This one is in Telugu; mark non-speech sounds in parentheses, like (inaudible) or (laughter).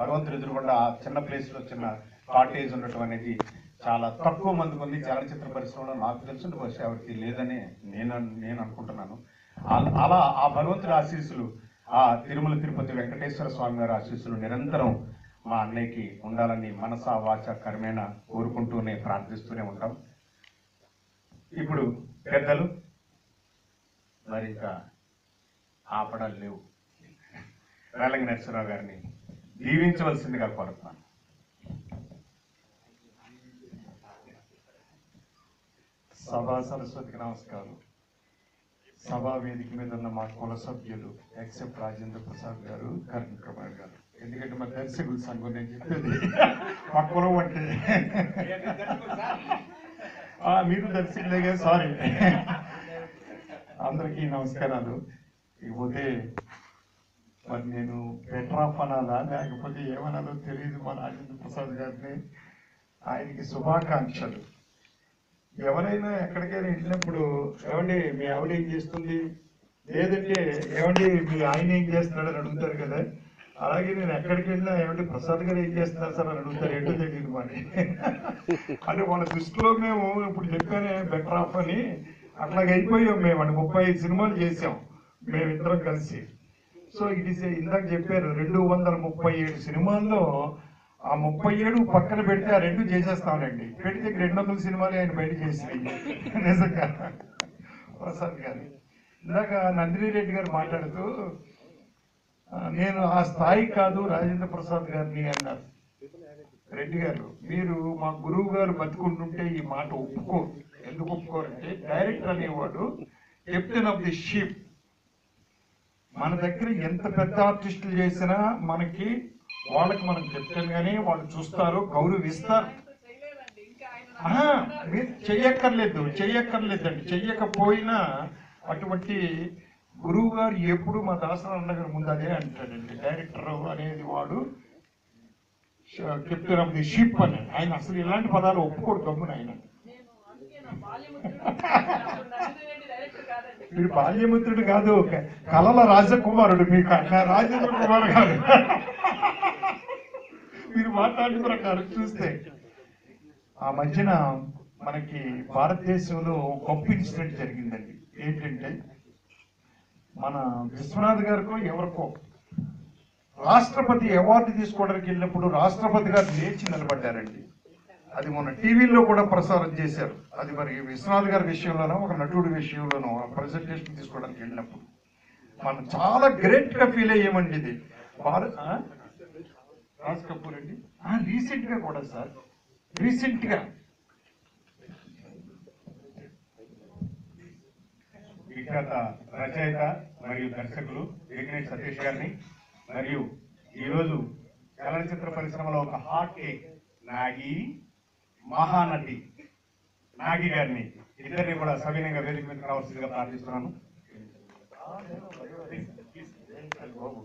భగవంతుడు ఎదురుకుండా ఆ చిన్న ప్లేస్లో చిన్న కాటేజ్ ఉండటం అనేది చాలా తక్కువ మందికి ఉంది చలనచిత్ర పరిశ్రమలో నాకు తెలిసిన బహుశా ఎవరికి లేదని నేను నేను అనుకుంటున్నాను. అలా ఆ భగవంతుడి ఆశీస్సులు ఆ తిరుమల తిరుపతి వెంకటేశ్వర స్వామి గారి ఆశీస్సులు నిరంతరం మా అన్నయ్యకి ఉండాలని మనస వాచ కర్మేణ కోరుకుంటూనే ప్రార్థిస్తూనే ఉంటాం. ఇప్పుడు పెద్దలు మరి ఇంకా ఆపడాలు లేవు. రేలంగి నరసింహరావు గారిని దీవించవలసిందిగా కోరుతున్నాను. సభా సరస్వతికి నమస్కారం. సభా వేదిక మీద ఉన్న మా కుల సభ్యులు ఎక్సెప్ట్ రాజేంద్ర ప్రసాద్ గారు కరణ్ కుమార్ గారు. ఎందుకంటే మా దర్శకుల సంఘం నేను చెప్పేది. మా కులం అంటే. మీరు మీరు కదా సారీ. అందరికీ నమస్కారాలు. ఇకపోతే మరి నేను బెటర్ ఆఫ్ అనాలా లేకపోతే ఏమనాలో తెలియదు మా రాజేంద్ర ప్రసాద్ గారిని. ఆయనకి శుభాకాంక్షలు. ఎవరైనా ఎక్కడికైనా వెళ్ళినప్పుడు ఏమండి మీ ఆవిడ ఏం చేస్తుంది? లేదంటే ఏమండి మీ ఆయన ఏం చేస్తున్నాడు అని అడుగుతారు కదా. అలాగే నేను ఎక్కడికి వెళ్ళినా ఏమంటే ప్రసాద్ గారు ఏం చేస్తున్నారు సార్ అని అడుగుతారు. ఏంటో తెలియదు మరి అంటే వాళ్ళ దృష్టిలో మేము ఇప్పుడు చెప్పానే బెటర్ ఆఫ్ అని. అట్లాగైపోయాం మేము అంటే ముప్పై ఐదు సినిమాలు చేసాం మేమిద్దరం కలిసి. సో ఇట్ ఈస్ ఇందాక చెప్పారు రెండు వందల ముప్పై ఏడు సినిమాల్లో ఆ ముప్పై ఏడు పక్కన పెడితే ఆ రెండు చేసేస్తానండి. పెడితే రెండు వందల సినిమాలు ఆయన బయట చేసినాయి. నిజంగా. ప్రసాద్ గారు. ఇందాక నందిని రెడ్డి గారు మాట్లాడుతూ నేను ఆ స్థాయి కాదు రాజేంద్ర ప్రసాద్ గారిని అన్నారు. రెడ్డి గారు మీరు మా గురువు గారు బతుకుంటుంటే ఈ మాట ఒప్పుకోరు. ఎందుకు ఒప్పుకోరంటే డైరెక్టర్ అనేవాడు కెప్టెన్ ఆఫ్ ది షిప్. మన దగ్గర ఎంత పెద్ద ఆర్టిస్టులు చేసినా మనకి వాళ్ళకి మనం కెప్టెన్ గానే వాళ్ళు చూస్తారు గౌరవిస్తారు. మీరు చెయ్యక్కర్లేదు చెయ్యక్కర్లేదండి. చెయ్యకపోయినా అటువంటి గురువు గారు ఎప్పుడు మా దాసన అన్నగారు ముందు అదే అంటాడండి. డైరెక్టర్ అనేది వాడు కెప్టెన్ ఆఫ్ ది షిప్ అని ఆయన అసలు ఇలాంటి పదాలు ఒప్పుకోడు గమ్మున ఆయన. (laughs) మీరు బాల్యమిత్రుడు కాదు క- కలల రాజకుమారుడు మీకు రాజేంద్ర కుమార్ గారు మీరు మాట్లాడిన ప్రకారం చూస్తే ఆ మధ్యన మనకి భారతదేశంలో గొప్ప ఇన్సిడెంట్ జరిగిందండి. ఏంటంటే మన విశ్వనాథ్ గారికో ఎవరికో రాష్ట్రపతి అవార్డు తీసుకోవడానికి వెళ్ళినప్పుడు రాష్ట్రపతి గారు లేచి నిలబడ్డారండి. అది మొన్న టీవీలో కూడా ప్రసారం చేశారు. అది మరి విశ్వనాథ్ గారి విషయంలోనో ఒక నటుడి విషయంలోనో ప్రజెంటేషన్ తీసుకోవడానికి వెళ్ళినప్పుడు. మనం చాలా గ్రేట్గా ఫీల్ అయ్యామండి ఇది. భారత్ రాజ్ కపూర్ అండి? రీసెంట్గా కూడా సార్. రీసెంట్గా విఖ్యాత రచయిత మరియు దర్శకులు విఘ్నేష్ సతీష్ గారిని మరియు ఈరోజు చలనచిత్ర పరిశ్రమలో ఒక హాట్ కేక్ నాగి మహానటి నాగి గారిని ఇద్దరిని కూడా సవినయంగా వేదిక మీద రావాల్సిందిగా ప్రార్థిస్తున్నాను బాబు,